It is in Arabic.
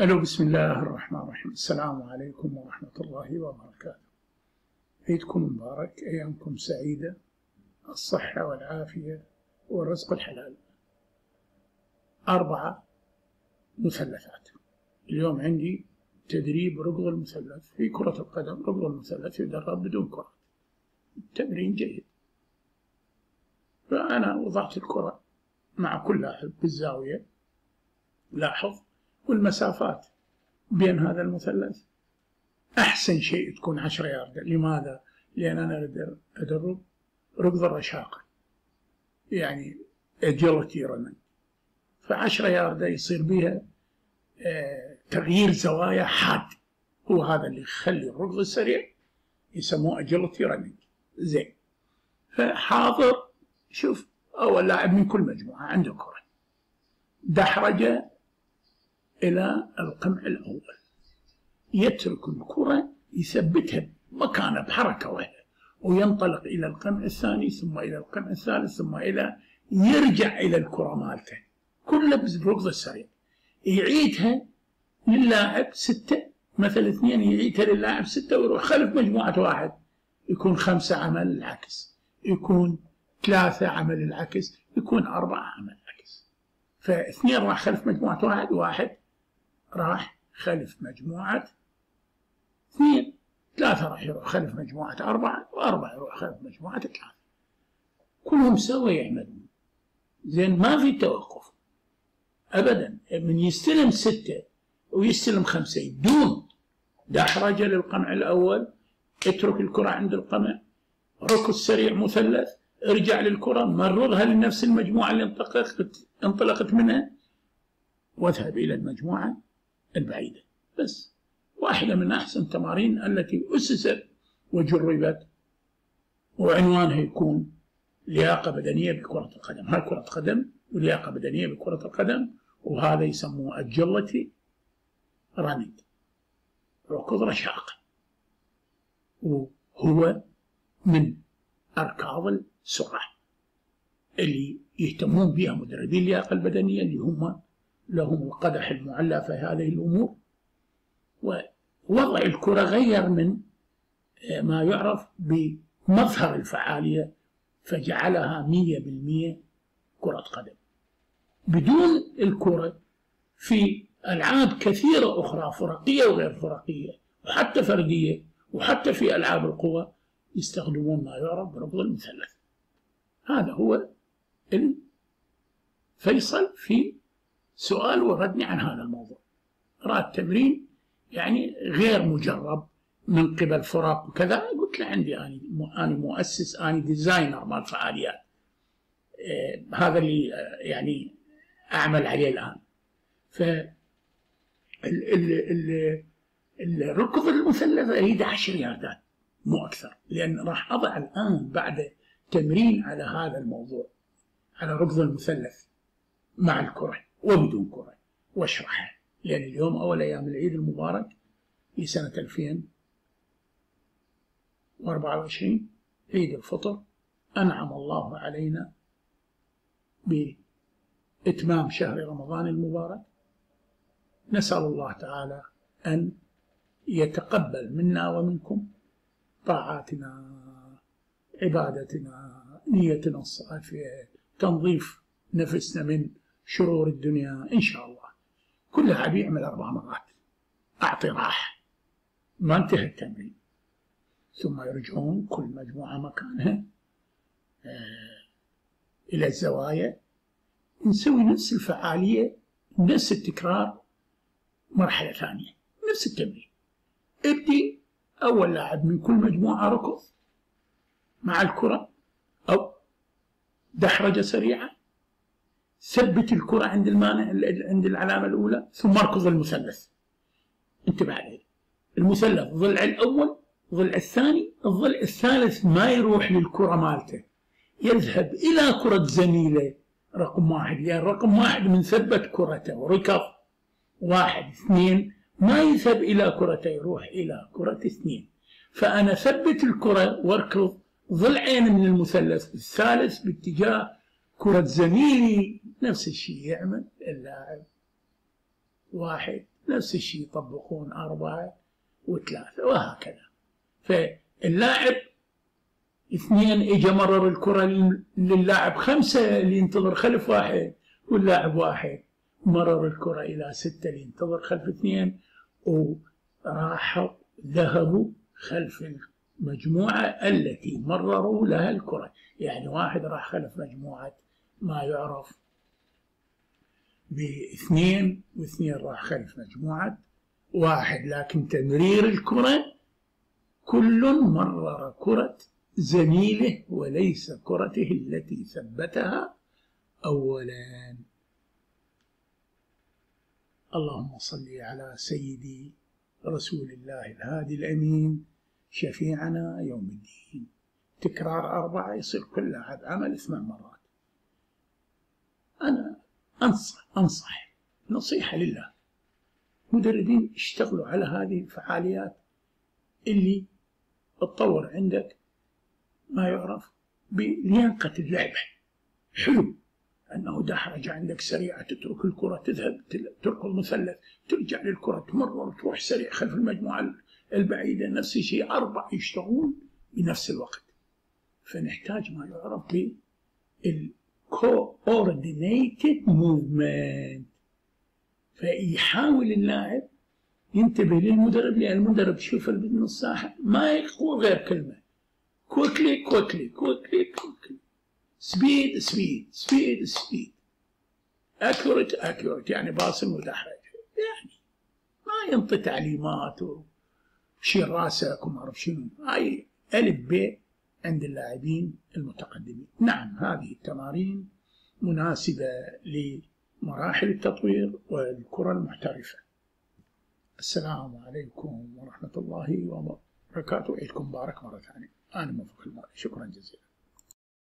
ألو بسم الله الرحمن الرحيم. السلام عليكم ورحمة الله وبركاته. عيدكم مبارك أيامكم سعيدة الصحة والعافية والرزق الحلال. أربعة مثلثات. اليوم عندي تدريب ركض المثلث في كرة القدم. ركض المثلث يدرب بدون كرة. تمرين جيد. فأنا وضعت الكرة مع كل لاعب بالزاوية. لاحظ والمسافات بين هذا المثلث. أحسن شيء تكون عشرة ياردة. لماذا؟ لأن أنا أدرب ركض الرشاقة يعني اجيلتي رننج فعشرة ياردة يصير بها آه تغيير زوايا حاد. هو هذا اللي يخلي الركض السريع يسموه اجيلتي رننج زين. فحاضر شوف أول لاعب من كل مجموعة عنده كرة. دحرج إلى القمع الأول. يترك الكرة يثبتها مكانه بحركة واحدة وينطلق إلى القمع الثاني ثم إلى القمع الثالث ثم إلى يرجع إلى الكرة مالته. كله بالركض السريع يعيدها للاعب ستة مثل اثنين يعيدها للاعب ستة ويروح خلف مجموعة واحد. يكون خمسة عمل العكس. يكون ثلاثة عمل العكس. يكون أربعة عمل العكس. فاثنين راح خلف مجموعة واحد واحد. راح خلف مجموعة اثنين. ثلاثة راح يروح خلف مجموعة أربعة وأربعة يروح خلف مجموعة ثلاثة. كلهم سوا يعملون زين ما في توقف. أبدا. من يستلم ستة ويستلم خمسة يدون دحرجة للقمع الأول اترك الكرة عند القمع. ركض سريع مثلث ارجع للكرة. مررها لنفس المجموعة اللي انطلقت انطلقت منها. واذهب إلى المجموعة. البعيدة. بس واحدة من أحسن التمارين التي أسست وجربت وعنوانها يكون لياقة بدنية بكرة القدم. هاي كرة قدم ولياقة بدنية بكرة القدم وهذا يسموه الجلتي رانينج ركض رشاقة وهو من أركاض السرعة اللي يهتمون بها مدربي اللياقة البدنية اللي هم لهم القدح المعلى في هذه الأمور. ووضع الكرة غير من آه، ما يعرف بمظهر الفعالية فجعلها مية بالمية كرة قدم. بدون الكرة في ألعاب كثيرة أخرى فرقية وغير فرقية وحتى فردية وحتى في ألعاب القوى يستخدمون ما يعرف بركض المثلث. هذا هو الفيصل في سؤال وردني عن هذا الموضوع. راد تمرين يعني غير مجرب من قبل فرق وكذا. قلت له عندي أنا أنا مؤسس أنا ديزاينر مال فعاليات. إيه هذا اللي يعني أعمل عليه الآن. ف الركض المثلث أريد 10 ياردات مو أكثر لأن راح أضع الآن بعد تمرين على هذا الموضوع على ركض المثلث مع الكرة. وبدون كرة. واشرحها لأن اليوم أول أيام العيد المبارك لسنة 2024 عيد الفطر. أنعم الله علينا بإتمام شهر رمضان المبارك. نسأل الله تعالى أن يتقبل منا ومنكم طاعاتنا عبادتنا نيتنا الصافية تنظيف نفسنا من شرور الدنيا إن شاء الله. كل لاعب يعمل أربع مرات. أعطي راح. ما انتهى التمرين. ثم يرجعون كل مجموعة مكانها. آه إلى الزوايا. نسوي نفس الفعالية نفس التكرار مرحلة ثانية. نفس التمرين. ابدي أول لاعب من كل مجموعة ركض مع الكرة أو دحرجة سريعة. ثبت الكرة عند المانع عند العلامة الأولى ثم اركض المثلث. انتبه عليه. المثلث ضلع الأول ضلع الثاني الضلع الثالث ما يروح للكرة مالته. يذهب إلى كرة زميله رقم واحد. لأن يعني رقم واحد من ثبت كرته وركض واحد اثنين. ما يذهب إلى كرته يروح إلى كرة اثنين. فأنا ثبت الكرة وأركض ضلعين من المثلث الثالث باتجاه كرة زميلي نفس الشيء يعمل اللاعب. واحد نفس الشيء يطبقون أربعة وثلاثة وهكذا. فاللاعب اثنين اجى مرر الكرة للاعب خمسة اللي ينتظر خلف واحد واللاعب واحد. مرر الكرة إلى ستة اللي ينتظر خلف اثنين وراحوا ذهبوا خلف المجموعة التي مرروا لها الكرة. يعني واحد راح خلف مجموعة ما يعرف باثنين واثنين راح خلف مجموعة واحد لكن تمرير الكرة كل مرر كرة زميله وليس كرته التي ثبتها أولا. اللهم صل على سيدي رسول الله الهادي الأمين. شفيعنا يوم الدين. تكرار أربعة يصير كل لاعب عمل ثمان مرات. أنا أنصح أنصح. نصيحة لله. مدربين اشتغلوا على هذه الفعاليات اللي تطور عندك ما يعرف بلياقة اللعبة. حلو. أنه دحرجة عندك سريعة تترك الكرة تذهب تركض مثلث ترجع للكرة تمرر تروح سريع خلف المجموعة البعيدة نفس الشيء أربعة يشتغلون بنفس الوقت. فنحتاج ما يعرف بال coordinated movement. فيحاول اللاعب ينتبه للمدرب لأن المدرب يشوف من الساحة ما يقول غير كلمة. quickly quickly quickly quickly speed speed speed speed accurate accurate يعني باص مدحرج يعني ما ينطي تعليمات وشيل راسك وما اعرف شنو؟ هاي ألف ب عند اللاعبين المتقدمين. نعم هذه التمارين مناسبة لمراحل التطوير والكرة المحترفة. السلام عليكم ورحمة الله وبركاته. عيدكم مبارك مرة ثانية. أنا موفق المرء شكرا جزيلا.